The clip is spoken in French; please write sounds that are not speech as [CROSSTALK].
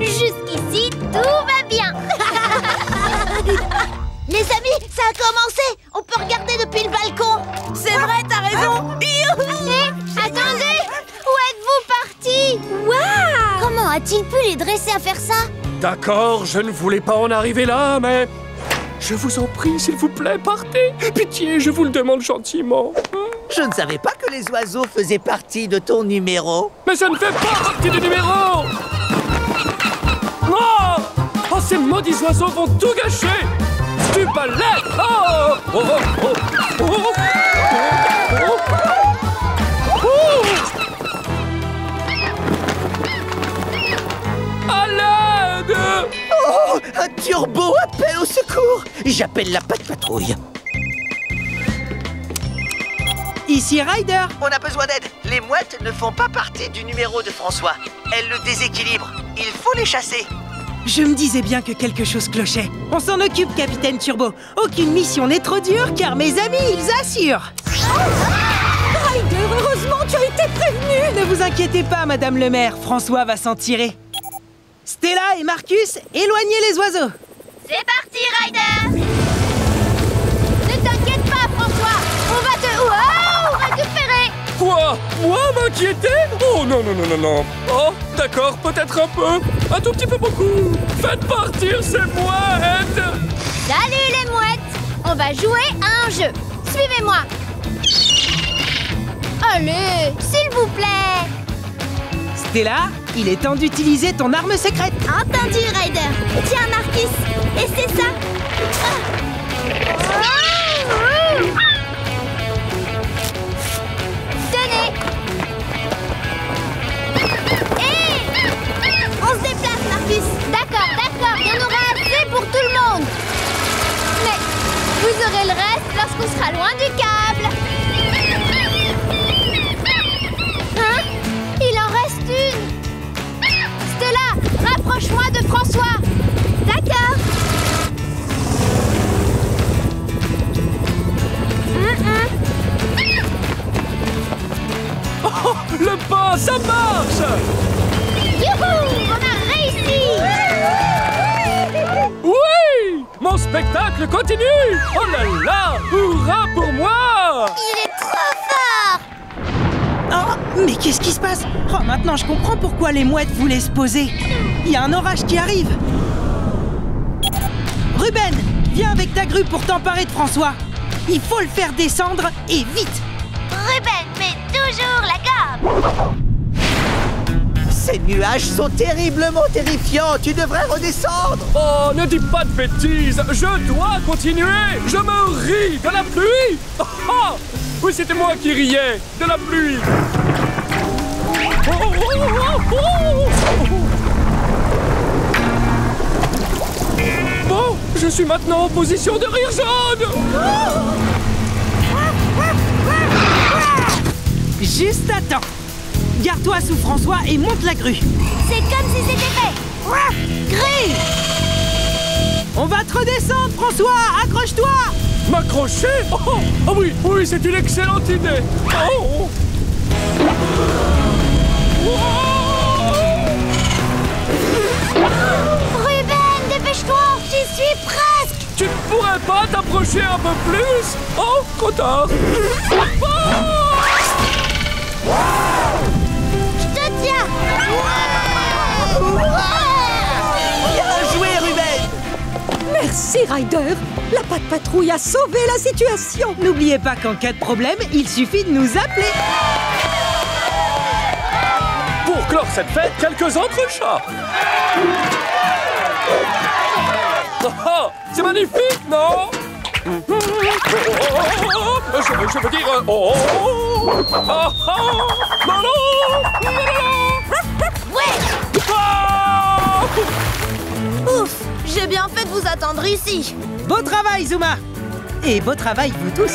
Jusqu'ici, tout va bien. [LAUGHS] Les amis, ça a commencé. On peut regarder depuis le balcon. C'est vrai, t'as raison. Hé, attendez. Où êtes-vous partis Waouh. Comment a-t-il pu les dresser à faire ça? D'accord, je ne voulais pas en arriver là, mais... Je vous en prie, s'il vous plaît, partez. Pitié, je vous le demande gentiment. Je ne savais pas que les oiseaux faisaient partie de ton numéro. Mais ça ne fait pas partie du numéro ces maudits oiseaux vont tout gâcher Du balai Oh Oh Oh Oh Oh Oh Oh À l'aide Oh, un turbo appelle au secours J'appelle la patte patrouille. Ici Ryder On a besoin d'aide. Les mouettes ne font pas partie du numéro de François. Elles le déséquilibrent. Il faut les chasser. Je me disais bien que quelque chose clochait. On s'en occupe, capitaine Turbo. Aucune mission n'est trop dure, car mes amis, ils assurent. Ryder, heureusement, tu as été prévenu Ne vous inquiétez pas, madame le maire. François va s'en tirer. Stella et Marcus, éloignez les oiseaux. C'est parti, Ryder Moi m'inquiéter Oh non, non, non, non, non Oh, d'accord, peut-être un peu Un tout petit peu beaucoup Faites partir ces mouettes Salut les mouettes On va jouer à un jeu. Suivez-moi. Allez, s'il vous plaît. Stella, il est temps d'utiliser ton arme secrète. Entendu, Ryder. Tiens, Marcus. Et c'est ça. Ah. Tenez. Sera loin du câble. Spectacle continue Oh là là Hurrah pour moi Il est trop fort Oh, mais qu'est-ce qui se passe? Oh, maintenant je comprends pourquoi les mouettes voulaient se poser. Il y a un orage qui arrive. Ruben, viens avec ta grue pour t'emparer de François. Il faut le faire descendre et vite. Ruben, mais toujours la gomme Ces nuages sont terriblement terrifiants. Tu devrais redescendre. Oh, ne dis pas de bêtises Je dois continuer Je me ris de la pluie Oh, oh Oui, c'était moi qui riais de la pluie Oh, oh. Bon, je suis maintenant en position de rire jaune Juste à temps. Garde-toi sous François et monte la grue. C'est comme si c'était fait. Grue On va te redescendre, François. Accroche-toi. M'accrocher? Oh, oh, oh oui, oui, c'est une excellente idée. Oh Ruben, dépêche-toi. J'y suis presque. Tu ne pourrais pas t'approcher un peu plus? Oh, trop tard Merci, Ryder La patte patrouille a sauvé la situation N'oubliez pas qu'en cas de problème, il suffit de nous appeler. Pour clore cette fête, quelques entrechats Oh, oh, C'est magnifique, non Oh, oh, oh, oh, je, je veux dire... euh, Oh, oh, J'ai bien fait de vous attendre ici. Beau travail, Zuma. Et beau travail, vous tous